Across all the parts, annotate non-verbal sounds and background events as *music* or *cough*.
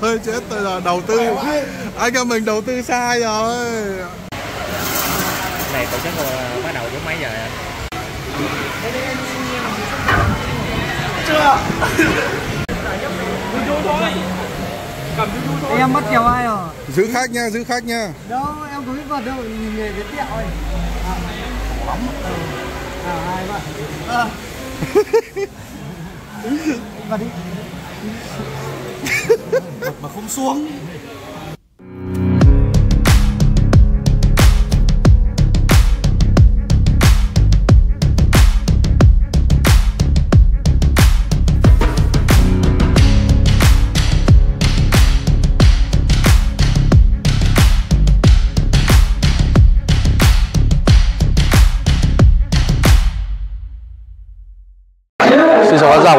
ơi chết tôi rồi đầu tư. Anh em mình đầu tư sai rồi. Này tổ chức uh, bắt đầu lúc mấy giờ ạ em mất kèo ai rồi? Giữ khách nha giữ khách nha. Đâu em có biết vật đâu nhìn người cái tẹo ấy. À, lắm à hai bạn. À. vật *laughs* đi không xuống.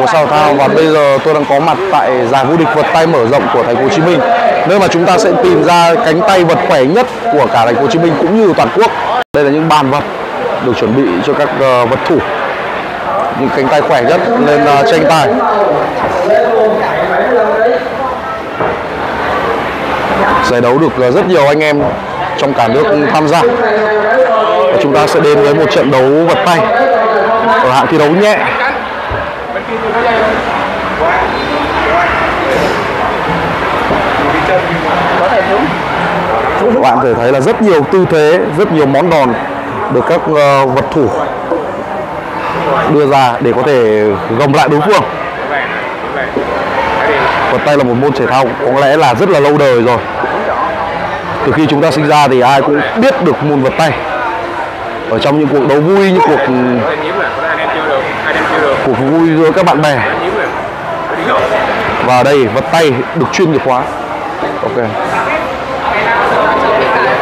Xin Sao Thao và bây giờ tôi đang có mặt tại giải vô địch vật tay mở rộng của thành phố Hồ Chí Minh nơi mà chúng ta sẽ tìm ra cánh tay vật khỏe nhất của cả thành phố Hồ Chí Minh cũng như toàn quốc. Đây là những bàn vật được chuẩn bị cho các uh, vật thủ những cánh tay khỏe nhất lên uh, tranh tài. Giải đấu được uh, rất nhiều anh em trong cả nước tham gia. Và chúng ta sẽ đến với một trận đấu vật tay ở hạng thi đấu nhẹ bạn có thể thấy là rất nhiều tư thế rất nhiều món đòn được các uh, vật thủ đưa ra để có thể gồng lại đối phương. Vật tay là một môn thể thao có lẽ là rất là lâu đời rồi. Từ khi chúng ta sinh ra thì ai cũng biết được môn vật tay. Ở trong những cuộc đấu vui những cuộc ừ, cuộc vui giữa các bạn bè. Và đây vật tay được chuyên nghiệp hóa. Ok.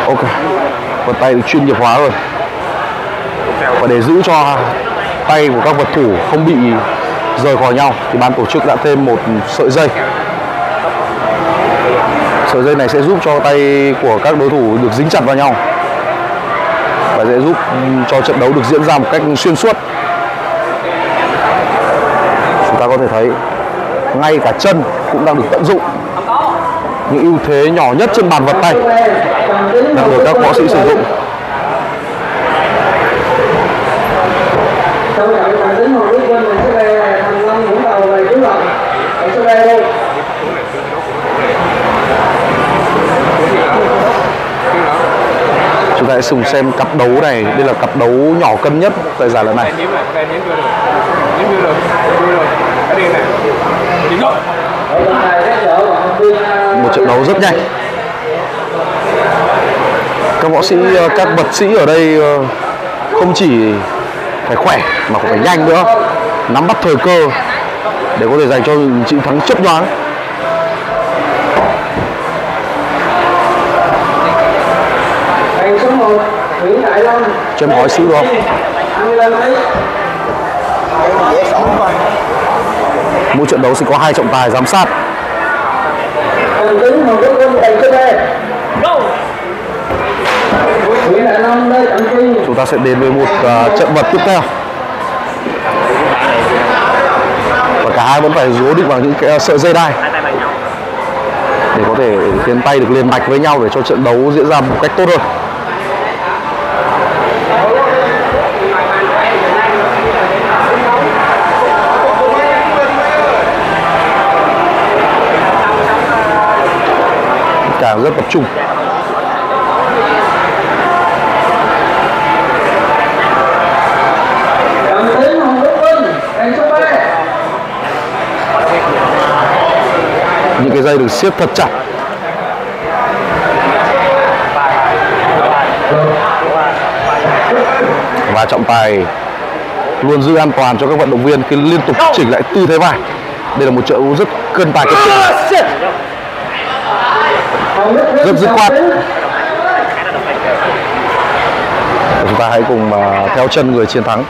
Ok. Vật tay được chuyên nghiệp hóa rồi. Và để giữ cho tay của các vật thủ không bị rời khỏi nhau, thì ban tổ chức đã thêm một sợi dây. Sợi dây này sẽ giúp cho tay của các đối thủ được dính chặt vào nhau. Và sẽ giúp cho trận đấu được diễn ra một cách xuyên suốt chúng ta có thể thấy ngay cả chân cũng đang được tận dụng những ưu thế nhỏ nhất trên bàn vật tay đang được các võ sĩ sử dụng chúng ta hãy cùng xem cặp đấu này đây là cặp đấu nhỏ cân nhất tại giải lần này một trận đấu rất nhanh. Các võ sĩ các vật sĩ ở đây không chỉ phải khỏe mà cũng phải nhanh nữa. Nắm bắt thời cơ để có thể giành cho chiến thắng chấp nhoáng. Cho em hỏi xíu được không mỗi trận đấu sẽ có hai trọng tài giám sát. Chúng ta sẽ đến với một uh, trận vật tiếp theo. Và cả hai vẫn phải rúa định bằng những cái à, sợi dây đai. Để có thể khiến tay được liền mạch với nhau để cho trận đấu diễn ra một cách tốt hơn. Cả rất tập trung. Những cái dây được siết thật chặt. Và trọng tài luôn giữ an toàn cho các vận động viên khi liên tục chỉnh lại tư thế vai. Đây là một trận đấu rất cân tài cực rất dứt khoát chúng ta hãy cùng à, theo chân người chiến thắng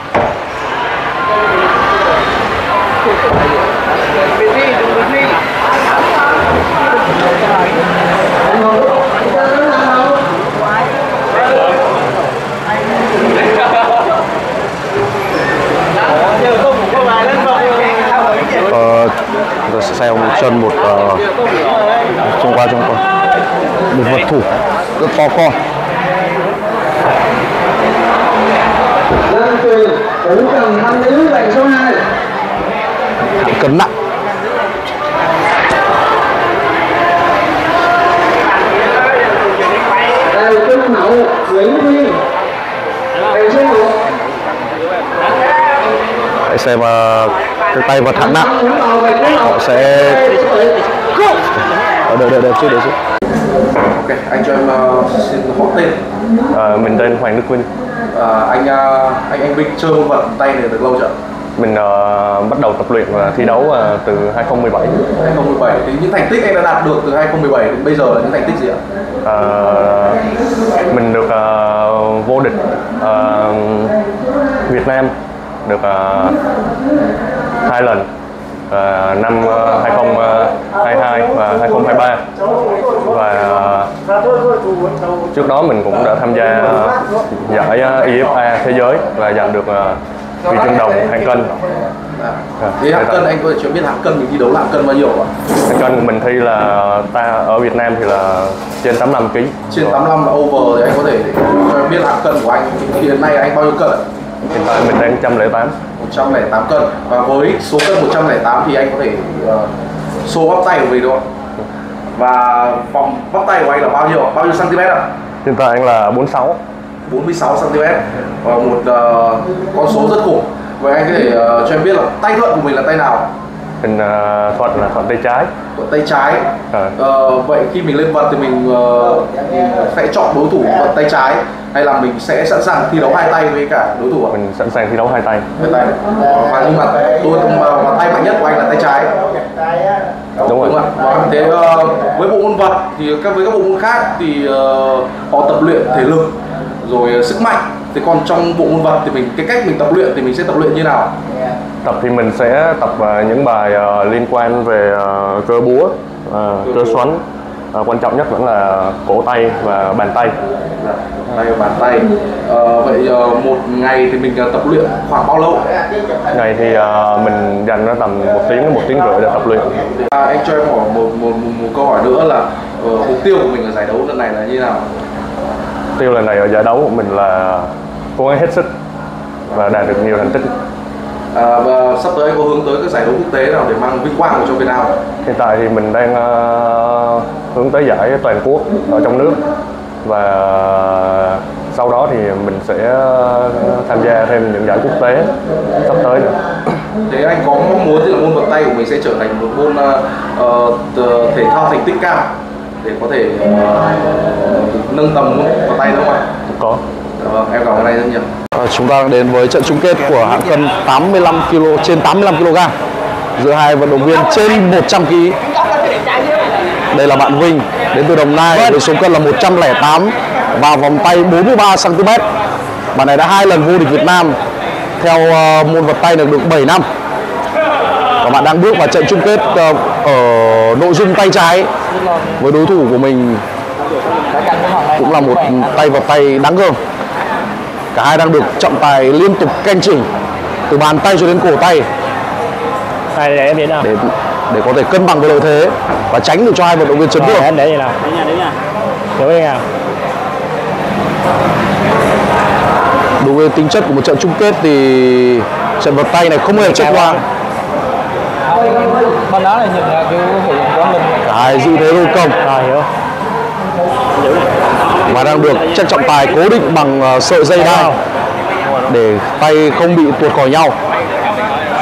ờ, chúng ta sẽ xem một chân một uh, qua cho con một vật thủ rất to con Lan Tuyền, Vũ Trần Thanh Lý, bạn số 2 hạng cân nặng Đào Trung Hậu, Nguyễn bỏ cò số 1 hãy xem mà cái tay vật thẳng nặng. Họ sẽ đợi đợi đợi chút đợi chút ok anh cho em ờ, xin họ tên. Ờ, mình tên Hoàng Đức Vinh. Ờ, anh ờ, anh anh Vinh chơi môn vật tay này được lâu chưa? Mình ờ, bắt đầu tập luyện và thi đấu ờ, từ 2017 2017 thì những thành tích anh đã đạt được từ 2017 đến bây giờ là những thành tích gì ạ? Ờ, mình được ờ, vô địch ờ, Việt Nam được ờ, hai lần Ờ, năm ờ, 2022 và 2023 và trước đó mình cũng đã tham gia giải IFA thế giới và giành được ờ, huy chương đồng hạng cân. À. À, thì hạng cân anh có thể cho biết hạng cân mình thi đấu là hạng cân bao nhiêu ạ? Hạng cân của mình thi là ta ở Việt Nam thì là trên 85 kg trên 85 là over thì anh có thể cho biết hạng cân của anh thì hiện nay anh bao nhiêu cân hiện tại mình đang 108 108 cân. Và với số cân 108 thì anh có thể uh, số bắp tay của mình đúng không và vòng bắp tay của anh là bao nhiêu? Bao nhiêu cm ạ? Hiện tại anh là 46 46 cm và một ờ, con số rất khủng. Vậy anh có thể ờ, cho em biết là tay thuận của mình là tay nào mình uh, thuận là thuận tay trái. Của tay trái. À. Ờ, vậy khi mình lên vật thì mình ờ, sẽ chọn đối thủ vật tay trái hay là mình sẽ sẵn sàng thi đấu hai tay với cả đối thủ ạ? Mình sẵn sàng thi đấu hai tay. Hai tay. Và nhưng mà tôi mà, mà tay mạnh nhất của anh là tay trái. Đúng rồi. Đúng ạ? Vâng, thế ờ, với bộ môn vật thì các với các bộ môn khác thì ờ, họ tập luyện thể lực rồi ờ, sức mạnh thì còn trong bộ môn vật thì mình cái cách mình tập luyện thì mình sẽ tập luyện như nào? Tập thì mình sẽ tập ờ, những bài ờ, liên quan về ờ, cơ búa Cơ cơ xoắn. Ờ, quan trọng nhất vẫn là cổ tay và bàn tay. Dạ, tay và bàn tay. Ờ, vậy ờ, một ngày thì mình tập luyện khoảng bao lâu? Ngày thì ờ, mình dành ra tầm một tiếng đến một tiếng rưỡi để tập luyện. À, anh cho em hỏi một, một, một, một câu hỏi nữa là ờ, mục tiêu của mình ở giải đấu lần này là như nào? Tiêu lần này ở giải đấu của mình là cố gắng hết sức và đạt được nhiều thành tích. À, và sắp tới anh có hướng tới các giải đấu quốc tế nào để mang vinh quang cho Việt Nam? Hiện tại thì mình đang ờ, hướng tới giải toàn quốc ở trong nước. Và sau đó thì mình sẽ tham gia thêm những giải quốc tế sắp tới nữa. Thế anh có mong muốn là môn vật tay của mình sẽ trở thành một môn ờ, ờ, t- thể thao thành tích cao để có thể ờ, nâng tầm môn vật tay đúng không ạ? Có Vâng, em cảm ơn anh rất nhiều ờ, chúng ta đến với trận chung kết của hạng cân 85 kg trên 85 kg giữa hai vận động viên trên 100 kg. Đây là bạn Vinh, đến từ Đồng Nai, với số cân là 108 và vòng tay 43 cm. Bạn này đã hai lần vô địch Việt Nam theo ờ, môn vật tay được được 7 năm. Và bạn đang bước vào trận chung kết ờ, ở nội dung tay trái với đối thủ của mình cũng là một tay vật tay đáng gờm cả hai đang được trọng tài liên tục canh chỉnh từ bàn tay cho đến cổ tay. Đây để em đến nào? Để để có thể cân bằng với lợi thế và tránh được cho hai vận động viên chấn thương. em để gì nào? Đến nha, đến nha Đúng đi nào? Đối với tính chất của một trận chung kết thì trận vật tay này không hề chết qua Bên đó là nhìn ra cái hiện của mình cả hai giữ thế đôi công Rồi hiểu và đang được chân trọng tài cố định bằng ờ, sợi dây đai để tay không bị tuột khỏi nhau.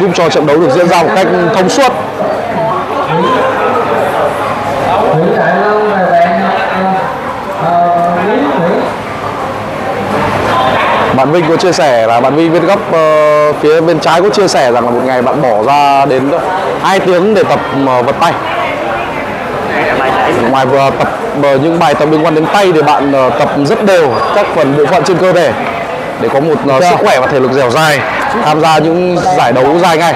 Giúp cho trận đấu được diễn ra một cách thông suốt. Bạn Vinh có chia sẻ là bạn Vinh bên góc ờ, phía bên trái có chia sẻ rằng là một ngày bạn bỏ ra đến 2 tiếng để tập ờ, vật tay. Ngoài vừa tập những bài tập liên quan đến tay thì bạn ờ, tập rất đều các phần bộ phận trên cơ thể để có một ờ, sức khỏe và thể lực dẻo dai. Tham gia những giải đấu dài ngày.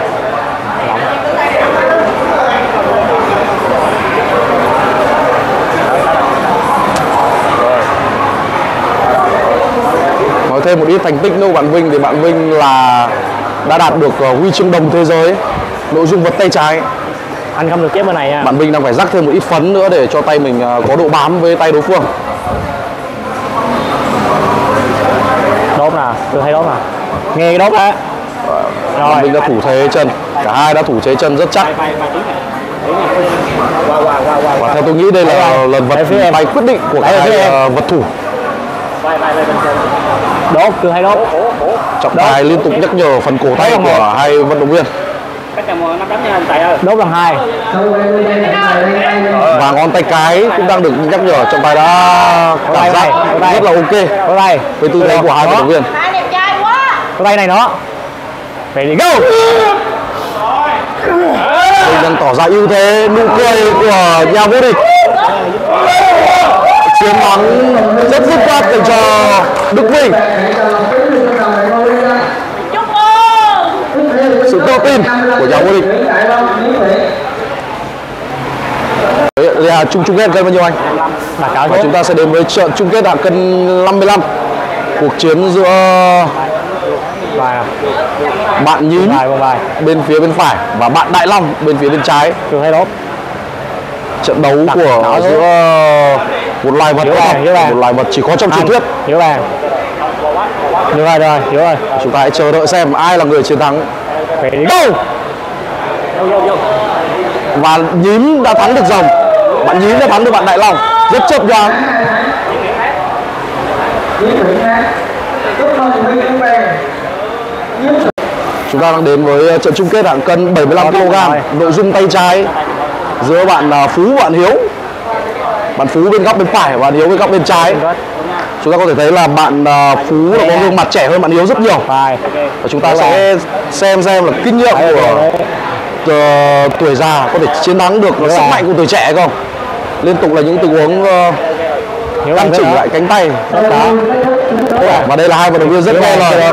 Nói thêm một ít thành tích nữa của bạn Vinh thì bạn Vinh là đã đạt được ờ, huy chương đồng thế giới nội dung vật tay trái anh không được chép bên này nha bạn Vinh đang phải rắc thêm một ít phấn nữa để cho tay mình à, có độ bám với tay đối phương. Đốt nè tôi thấy đốt nè. Nghe cái đốt á. Bạn rồi Vinh đã thủ thế chân. Cả hai đã thủ thế chân rất chắc. Và theo tôi nghĩ đây là lần vật tay quyết định của hai em. à, vật thủ. Đốt tôi thấy đốt. Trọng tài liên tục nhắc nhở phần cổ tay của hai vận động viên đốt lần hai. Và ngón tay cái cũng đang được nhắc nhở trọng tài đã cảm giác rất là ok. Tay với tư thế của hai vận động viên. Hai đẹp trai quá. Có tay này nó. Ready go. Đang tỏ ra ưu thế nụ cười của nhà vô địch. Chiến thắng rất dứt khoát dành cho Đức Vinh sự tự tin của nhà vô địch. Đấy là chung chung kết cân bao nhiêu anh? Và xuống chúng ta sẽ đến với trận chung kết hạng cân 55 cuộc chiến giữa bài bạn bài bài bên phía bên phải và bạn Đại Long bên phía bên trái. Tôi thấy đốt trận đấu của giữa một loài vật vàng. một loài vật chỉ có trong truyền thuyết. Hiểu vàng được rồi rồi hiểu rồi. Chúng ta hãy chờ đợi xem ai là người chiến thắng ready go và nhím đã thắng được rồng bạn nhím đã thắng được bạn đại long. Rất chớp nhoáng. Chúng ta đang đến với ờ, trận chung kết hạng cân 75 kg. Nội dung tay trái giữa bạn phú và bạn hiếu bạn phú bên góc bên phải và bạn hiếu bên góc bên trái. Chúng ta có thể thấy là bạn uh, phú là có gương mặt trẻ hơn bạn hiếu rất nhiều. Và chúng ta sẽ xem xem là kinh nghiệm của ờ, tuổi già có thể chiến thắng được sức mạnh của tuổi trẻ hay không. Liên tục là những tình huống ờ, căn vàng chỉnh lại cánh tay. Đó và đây là hai vận động viên rất nghe lời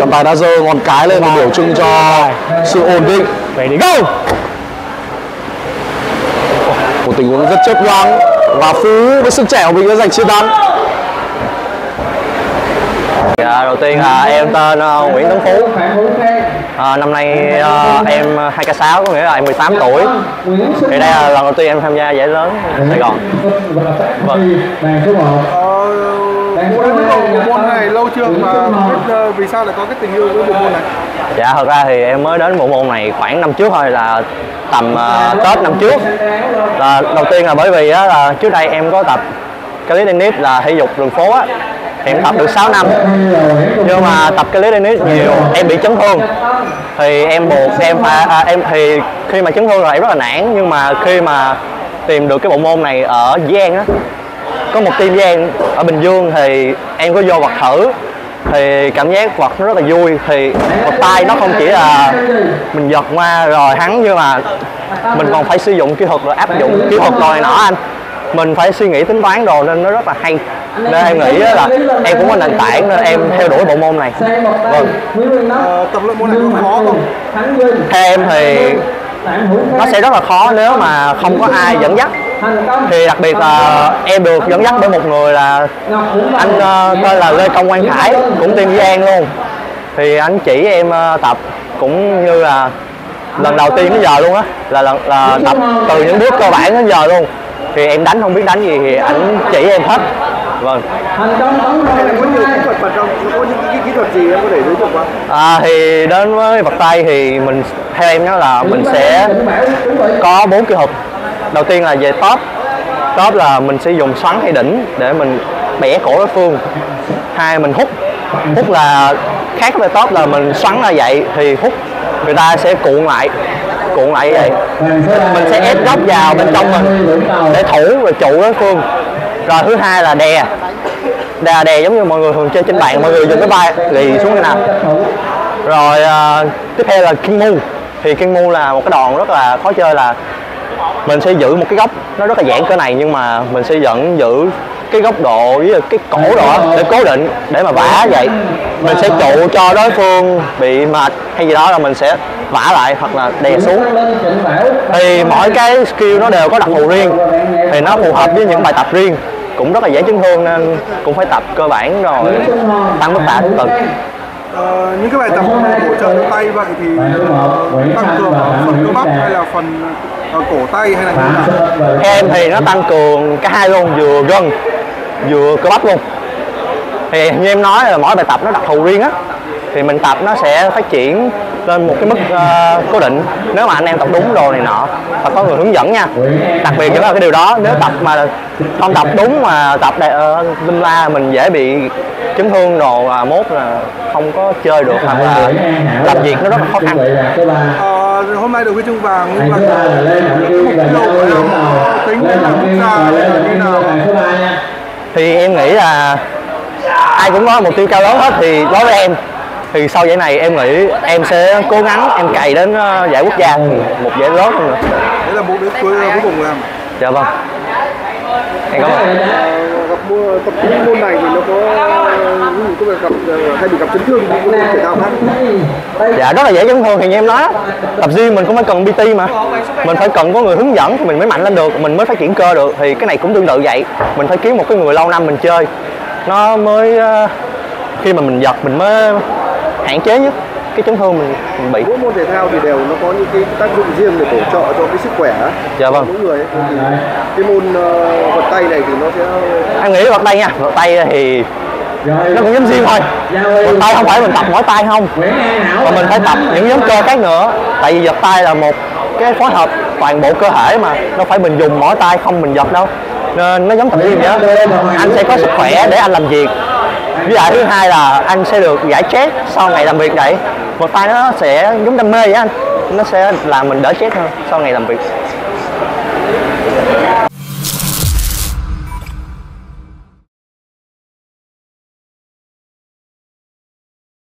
trọng tài đã giơ ngón cái lên để biểu trưng cho sự ổn định. Go một tình huống rất chớp nhoáng và phú với sức trẻ của mình đã giành chiến thắng. Dạ, đầu tiên là em tên ờ, Nguyễn Tấn Phú. Ờ, Năm nay ờ, em 2K6, có nghĩa là em 18 tuổi. Thì đây là lần đầu tiên em tham gia giải lớn Sài Gòn. Vâng. Bộ môn này lâu chưa mà biết ờ, vì sao lại có cái tình yêu với bộ môn này? Dạ, thật ra thì em mới đến bộ môn này khoảng năm trước thôi là tầm uh, Tết năm trước. Là Đầu tiên là bởi vì á, là trước đây em có tập cái tennis là thể dục đường phố á. Thì em tập được 6 năm. Nhưng mà tập cái tennis nhiều em bị chấn thương. Thì em buộc em phải à, em thì khi mà chấn thương rồi em rất là nản. Nhưng mà khi mà tìm được cái bộ môn này ở Giang á có một team Giang ở Bình Dương thì em có vô vật thử thì cảm giác vật nó rất là vui. Thì vật tay nó không chỉ là mình giật qua rồi hắn nhưng mà mình còn phải sử dụng kỹ thuật rồi áp dụng kỹ thuật rồi nọ anh. Mình phải suy nghĩ tính toán đồ nên nó rất là hay. Nên em nghĩ là em cũng có nền tảng nên em theo đuổi bộ môn này. Vâng. Ờ, tập luyện môn này có khó không? Theo em thì nó sẽ rất là khó nếu mà không có ai dẫn dắt thì đặc biệt là em được dẫn dắt bởi một người là anh ờ, tên là Lê Công Quang Khải cũng team Giang luôn. Thì anh chỉ em ờ, tập cũng như là lần đầu tiên đến giờ luôn á là lần là tập từ những bước cơ bản đến giờ luôn. Thì em đánh không biết đánh gì thì ảnh chỉ em hết. Vâng. Hay là có nhiều kỹ thuật mà trong có những cái kỹ thuật gì em có thể giới thiệu không À, thì đến với vật tay thì mình theo em nhớ là mình sẽ có bốn kỹ thuật đầu tiên là về top. Top là mình sẽ dùng xoắn hay đỉnh để mình bẻ cổ đối phương. Hai mình hút. Hút là khác với top là mình xoắn là vậy thì hút người ta sẽ cuộn lại cuộn lại vậy. Mình sẽ ép góc vào bên trong mình để thủ và trụ đối phương. Rồi thứ hai là đè. Đè đè giống như mọi người thường chơi trên bàn mọi người dùng cái vai lì xuống như nào rồi uh, tiếp theo là kinh mu. Thì kinh mu là một cái đòn rất là khó chơi là mình sẽ giữ một cái góc nó rất là giãn cỡ này nhưng mà mình sẽ vẫn giữ cái góc độ với cái cổ đó để cố định để mà vả vậy. Mình sẽ trụ cho đối phương bị mệt hay gì đó là mình sẽ vả lại hoặc là đè xuống. Thì mỗi cái skill nó đều có đặc thù riêng thì nó phù hợp với những bài tập riêng. Cũng rất là dễ chấn thương nên cũng phải tập cơ bản rồi tăng mức tạ cũng cần Ờ, những cái bài tập hỗ trợ tay vậy thì tăng cường phần cơ bắp hay là phần cổ tay hay là như thế nào? Theo em thì nó tăng cường cả hai luôn vừa gân vừa cơ bắp luôn. Thì như em nói là mỗi bài tập nó đặc thù riêng á. Thì mình tập nó sẽ phát triển lên một cái mức ờ, cố định nếu mà anh em tập đúng đồ này nọ. Và có người hướng dẫn nha. Đặc biệt vẫn là cái điều đó nếu tập mà không tập đúng mà tập uh, linh la mình dễ bị chấn thương đồ và mốt là không có chơi được hoặc là làm việc nó rất là khó khăn hôm nay được huy chương vàng nhưng mà mục tiêu của em tính là quốc gia là như nào? thì em nghĩ là ai cũng có mục tiêu cao lớn hết thì đối với em thì sau giải này em nghĩ em sẽ cố gắng em cày đến ờ, giải quốc gia. Một giải lớn hơn nữa. Đấy là mục đích cuối cuối cùng của em. dạ vâng. Em cảm ơn. Ờ, mua tập những môn này thì nó có có việc gặp ờ, hay bị gặp chấn thương những môn thể thao khác. dạ rất là dễ chấn thương thì như em nói tập gym mình cũng phải cần PT mà. Mình phải cần có người hướng dẫn thì mình mới mạnh lên được, mình mới phát triển cơ được. Thì cái này cũng tương tự vậy. Mình phải kiếm một cái người lâu năm mình chơi. Nó mới ờ, khi mà mình giật mình mới hạn chế nhất cái chấn thương mình, mình bị Mỗi môn thể thao thì đều nó có những cái tác dụng riêng để bổ trợ cho cái sức khỏe Dạ vâng. mỗi người ấy. Thì cái môn ờ, vật tay này thì nó sẽ em nghĩ vật tay nha vật tay thì nó cũng giống gym thôi. Vật tay không phải mình tập mỗi tay không. Mà mình phải tập những nhóm cơ khác nữa. Tại vì giật tay là một cái phối hợp toàn bộ cơ thể mà đâu phải mình dùng mỗi tay không mình giật đâu. Nên nó giống tập gym vậy đó anh sẽ có sức khỏe để anh làm việc. Với lại thứ hai là anh sẽ được giải stress sau ngày làm việc vậy một tay nó sẽ giống đam mê vậy anh. Nó sẽ làm mình đỡ stress hơn sau ngày làm việc.